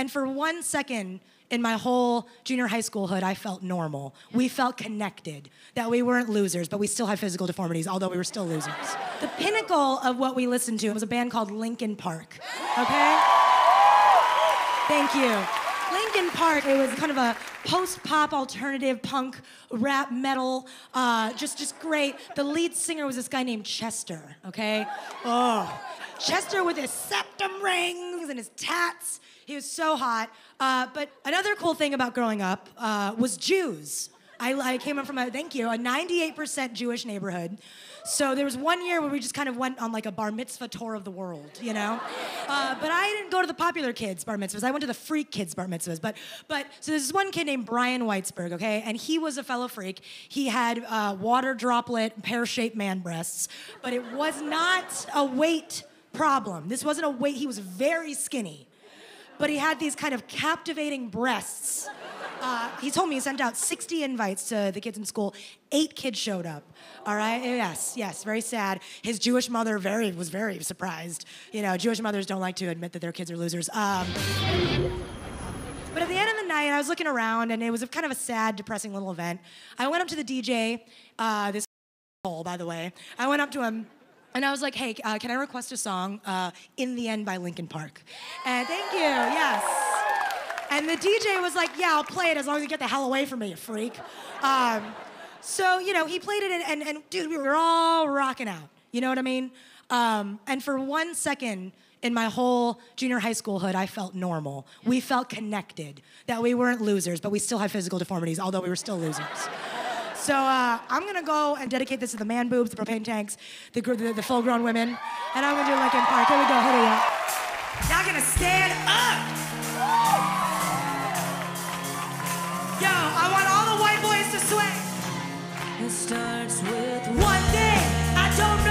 and for one second in my whole junior high school hood, I felt normal. We felt connected, that we weren't losers, but we still had physical deformities, although we were still losers. The pinnacle of what we listened to was a band called Linkin Park, okay? Thank you. Linkin Park, it was kind of a post-pop alternative punk rap metal, uh, just just great. The lead singer was this guy named Chester, okay? Oh, Chester with his septum rings and his tats. He was so hot. Uh, but another cool thing about growing up uh, was Jews. I, I came up from a thank you a 98% Jewish neighborhood. So there was one year where we just kind of went on like a bar mitzvah tour of the world, you know. Uh, but I didn't go to the popular kids bar mitzvahs. I went to the freak kids bar mitzvahs. But but so there's this one kid named Brian Weitzberg, okay, and he was a fellow freak. He had uh, water droplet pear-shaped man breasts, but it was not a weight problem. This wasn't a weight. He was very skinny, but he had these kind of captivating breasts. Uh, he told me he sent out 60 invites to the kids in school. Eight kids showed up. All right. Yes. Yes. Very sad. His Jewish mother very was very surprised. You know, Jewish mothers don't like to admit that their kids are losers. Um, but at the end of the night, I was looking around, and it was kind of a sad, depressing little event. I went up to the DJ. Uh, this hole, by the way. I went up to him. And I was like, hey, uh, can I request a song, uh, In the End by Linkin Park? And thank you, yes. And the DJ was like, yeah, I'll play it as long as you get the hell away from me, you freak. Um, so, you know, he played it, and, and, and, dude, we were all rocking out. You know what I mean? Um, and for one second in my whole junior high school hood, I felt normal. We felt connected, that we weren't losers, but we still had physical deformities, although we were still losers. So uh, I'm gonna go and dedicate this to the man boobs, the propane tanks, the, the, the full-grown women, and I'm gonna do Linkin Park. Here we go, go. Y'all gonna stand up. Yo, I want all the white boys to sway. It starts with One thing I don't know